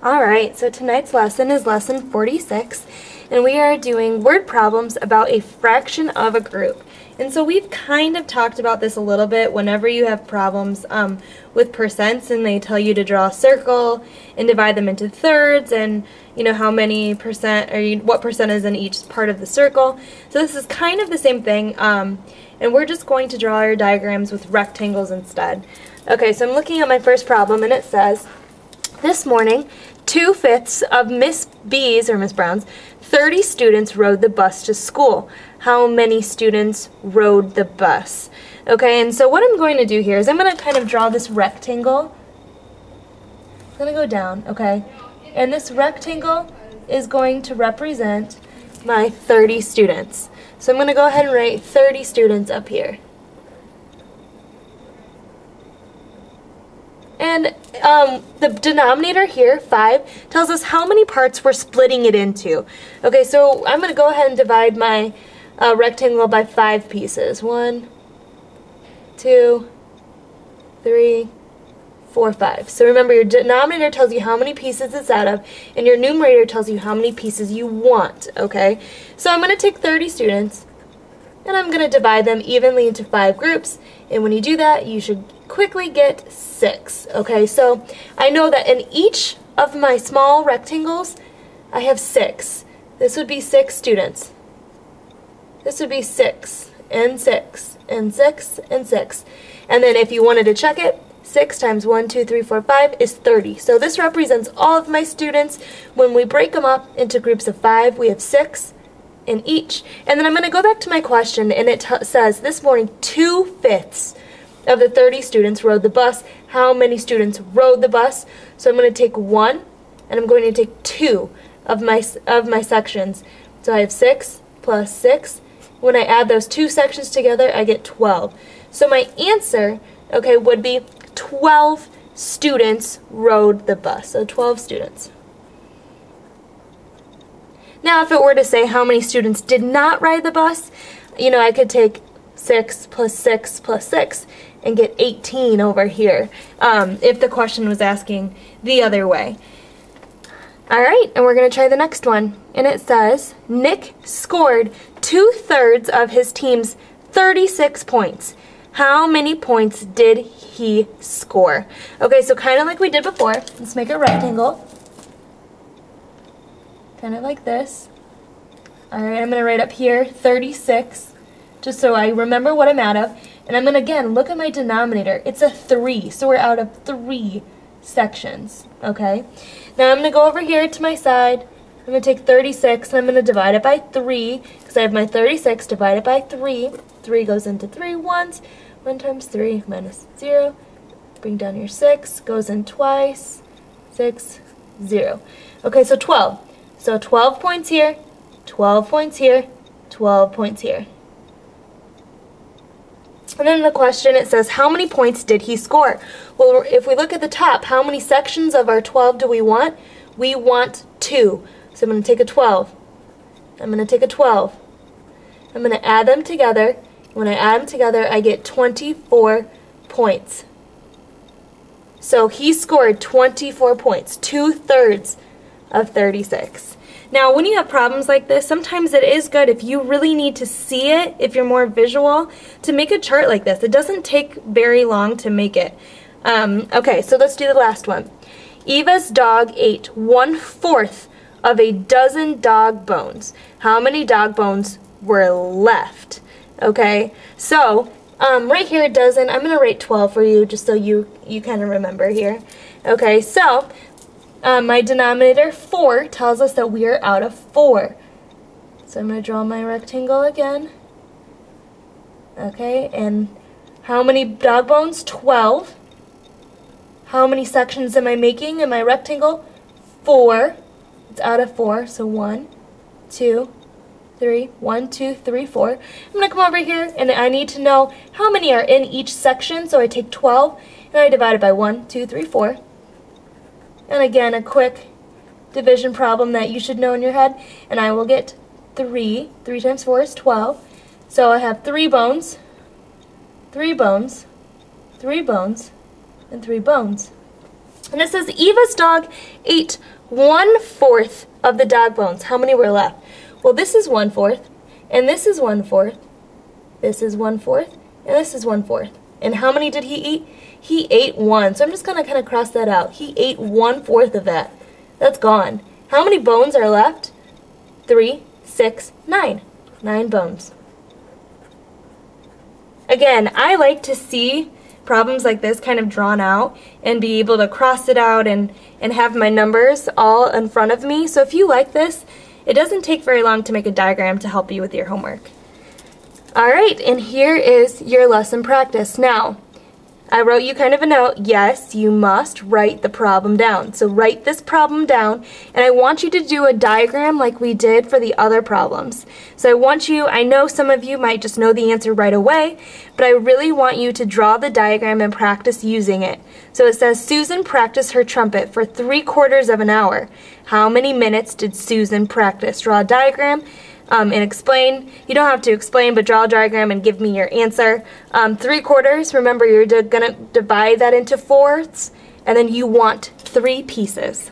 Alright, so tonight's lesson is lesson 46, and we are doing word problems about a fraction of a group. And so we've kind of talked about this a little bit whenever you have problems um, with percents and they tell you to draw a circle and divide them into thirds and you know how many percent or what percent is in each part of the circle. So this is kind of the same thing um, and we're just going to draw our diagrams with rectangles instead. Okay, so I'm looking at my first problem and it says this morning, two-fifths of Miss B's, or Miss Brown's, 30 students rode the bus to school. How many students rode the bus? Okay, and so what I'm going to do here is I'm going to kind of draw this rectangle. I'm going to go down, okay? And this rectangle is going to represent my 30 students. So I'm going to go ahead and write 30 students up here. And um, the denominator here, 5, tells us how many parts we're splitting it into. Okay, so I'm going to go ahead and divide my uh, rectangle by 5 pieces. One, two, three, four, five. So remember, your denominator tells you how many pieces it's out of, and your numerator tells you how many pieces you want, okay? So I'm going to take 30 students, and I'm going to divide them evenly into 5 groups, and when you do that, you should quickly get six. Okay, so I know that in each of my small rectangles, I have six. This would be six students. This would be six, and six, and six, and six. And then if you wanted to check it, 6 times 1, 2, 3, 4, 5 is 30. So this represents all of my students. When we break them up into groups of 5, we have 6 in each. And then I'm going to go back to my question, and it says this morning, 2 fifths of the 30 students rode the bus. How many students rode the bus? So I'm going to take one and I'm going to take two of my, of my sections. So I have 6 plus 6. When I add those two sections together, I get 12. So my answer, okay, would be 12 students rode the bus. So 12 students. Now, if it were to say how many students did not ride the bus, you know, I could take 6 plus 6 plus 6 and get 18 over here um, if the question was asking the other way. Alright, and we're going to try the next one. And it says, Nick scored two-thirds of his team's 36 points. How many points did he score? Okay, so kind of like we did before. Let's make a rectangle. Kind of like this. Alright, I'm going to write up here 36, just so I remember what I'm out of. And I'm going to, again, look at my denominator. It's a 3, so we're out of 3 sections, okay? Now I'm going to go over here to my side. I'm going to take 36, and I'm going to divide it by 3, because I have my 36 divided by 3. 3 goes into 3 once. 1 times 3 minus 0. Bring down your 6, goes in twice. 6, 0. Okay, so 12. So 12 points here, 12 points here, 12 points here. And then the question, it says, how many points did he score? Well, if we look at the top, how many sections of our 12 do we want? We want two. So I'm going to take a 12. I'm going to take a 12. I'm going to add them together. When I add them together, I get 24 points. So he scored 24 points, two-thirds of 36. Now, when you have problems like this, sometimes it is good if you really need to see it, if you're more visual, to make a chart like this. It doesn't take very long to make it. Um, okay, so let's do the last one. Eva's dog ate one-fourth of a dozen dog bones. How many dog bones were left? Okay, so um, right here, a dozen. I'm going to write 12 for you just so you, you kind of remember here. Okay, so um, my denominator, 4, tells us that we are out of 4. So I'm going to draw my rectangle again. Okay, and how many dog bones? 12. How many sections am I making in my rectangle? 4. It's out of 4, so 1, 2, 3, 1, 2, 3, 4. I'm going to come over here, and I need to know how many are in each section, so I take 12, and I divide it by 1, 2, 3, 4. And again, a quick division problem that you should know in your head. And I will get 3. 3 times 4 is 12. So I have 3 bones, 3 bones, 3 bones, and 3 bones. And it says Eva's dog ate one fourth of the dog bones. How many were left? Well, this is one fourth, and this is one fourth, this is one fourth, and this is one fourth. And how many did he eat? He ate one. So I'm just going to kind of cross that out. He ate one fourth of that. That's gone. How many bones are left? Three, six, nine. Nine bones. Again, I like to see problems like this kind of drawn out and be able to cross it out and, and have my numbers all in front of me. So if you like this, it doesn't take very long to make a diagram to help you with your homework. Alright, and here is your lesson practice. Now, I wrote you kind of a note. Yes, you must write the problem down. So write this problem down, and I want you to do a diagram like we did for the other problems. So I want you, I know some of you might just know the answer right away, but I really want you to draw the diagram and practice using it. So it says, Susan practiced her trumpet for three quarters of an hour. How many minutes did Susan practice? Draw a diagram um, and explain. You don't have to explain, but draw a diagram and give me your answer. Um, three quarters, remember you're going to divide that into fourths, and then you want three pieces.